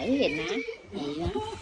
phải hiện á vậy đó.